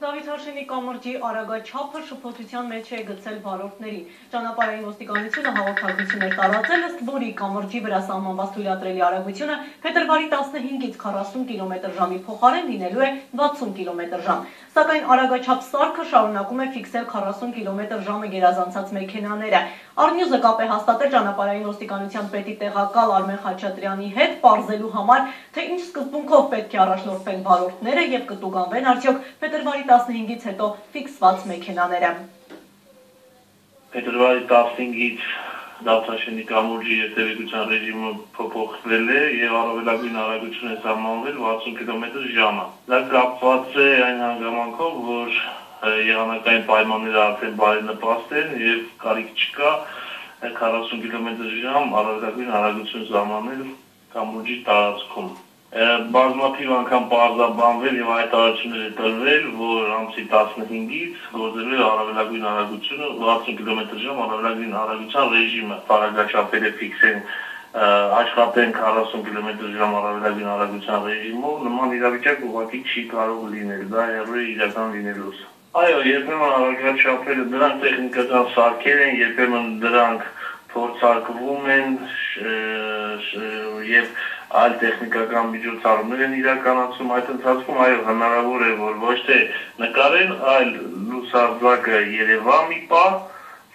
Դավիթ Հաշինի կամրջի արագաչափը շփոթության մեջ է գցել վարորդներին։ Ճանապարհային ոստիկանությունը հաղորդագրություն էր տարածել, ըստ որի կամրջի վրա սահմանված թույլատրելի արագությունը փետրվարի 15-ից 40 կմ/ժ-ի փոխարեն լինելու է 60 կմ/ժ։ Սակայն արագաչափ սարքը շարունակում է ֆիքսել 40 կմ/ժ-ը գերազանցած մեքենաները։ Առնյուզը կապ է հաստատել ճանապարհային ոստիկանության պետի տեղակալ Արմեն Խաչատրյանի հետ, ողջելու համար, թե ինչ սկզբունքով պետք է առաջնորդվեն վարորդները եւ կտուգանվեն արդյոք փետրվարի 15-ից հետո ֆիքսված մեքենաները։ Փետրվարի 15-ից դավթաշենի կամուրջի երթևեկության ռեժիմը փոփոխվել է եւ առավելագույն արագություն է սահմանվել 60 կմ/ժ։ Դա կապված է այն հանգամանքով, որ եղանակային պայմանները արդեն բարենպաստ են եւ կարիք չկա 40 կմ/ժ առավելագույն արագություն սահմանել կամուրջի տարածքում բազմաթիվ անգամ պարզաբանվել եւ հայտարարություններ տրվել, որ ամսի 15-ից գործելու է առավելագույն արագությունը 60 կմ/ժ առավելագույն արագության ռեժիմը, տարագաչափերը ֆիքսեն աշխատեն 40 կմ/ժ առավելագույն արագության ռեժիմով, նման իրավիճակ ուղղակի չի կարող լինել, դա հեռու է իրական լինելուց։ Այո, երբեմն արագաչափերը դրանք տեխնիկական սարքեր են, երբեմն դրանք փորձարկվում են եւ այլ տեխնիկական միջոցառումներ են իրականացում այդ ընթացքում այո հնարավոր է որ ոչ թե նկարեն այլ լուսարձակը երևա մի պահ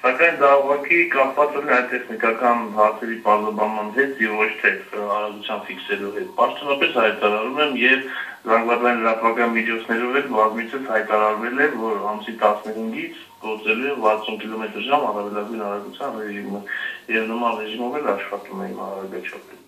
սակայն դա ուղղակի կապված է այդ տեխնիկական հարցերի բարձրաբանման հետ եւ ոչ թե արագության ֆիքսելու հետ պաշտոնապես հայտարարում եմ եւ զանգվածային լրատվական միջոցներով էլ բազմիցս հայտարարվել է որ ամսի 15-ից գործելու է 60 կմ/ժ առավելագույն արագության ռեժիմը եւ նման ռեժիմով էլ աշխատում է իմ արագաչափը